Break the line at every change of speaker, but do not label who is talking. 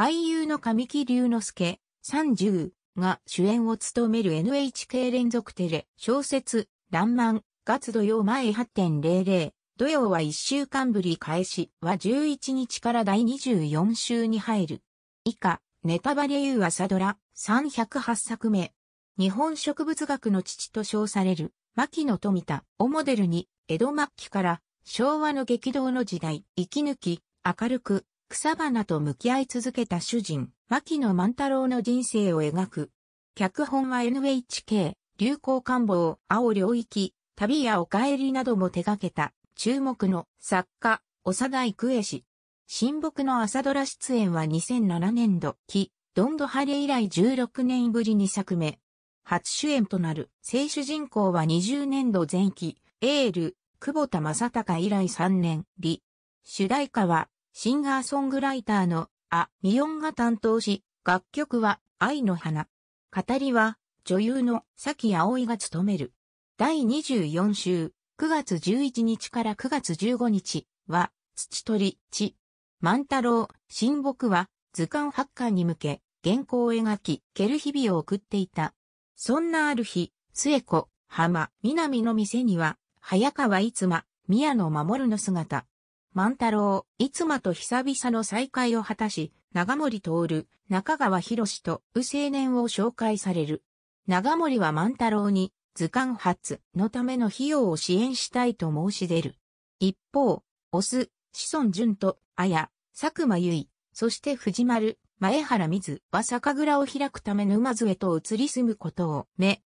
俳優の神木隆之介、30が主演を務める NHK 連続テレ小説、らんまん、月土曜前8.00、土曜は1週間ぶり開始は11日から第24週に入る。以下、ネタバレ言う朝ドラ308作目。日本植物学の父と称される、牧野富田をモデルに、江戸末期から昭和の激動の時代、生き抜き、明るく、草花と向き合い続けた主人、牧野万太郎の人生を描く。脚本は NHK、流行官房、青領域、旅やお帰りなども手掛けた、注目の作家、長田育恵氏。新木の朝ドラ出演は2007年度、期、ドンドハレ以来16年ぶり2作目。初主演となる、聖主人公は20年度前期、エール、久保田正孝以来3年、リ。主題歌は、シンガーソングライターの、ア・ミヨンが担当し、楽曲は、愛の花。語りは、女優の、崎葵が務める。第24週、9月11日から9月15日は、土取地。万太郎、新木は、図鑑発刊に向け、原稿を描き、蹴る日々を送っていた。そんなある日、末子、浜、南の店には、早川いつま、宮野守の姿。万太郎、いつまと久々の再会を果たし、長森徹、中川博士と、う青年を紹介される。長森は万太郎に、図鑑発のための費用を支援したいと申し出る。一方、オス、子孫淳と、綾、佐久間由衣、そして藤丸、前原水は酒蔵を開くため沼津へと移り住むことを、目、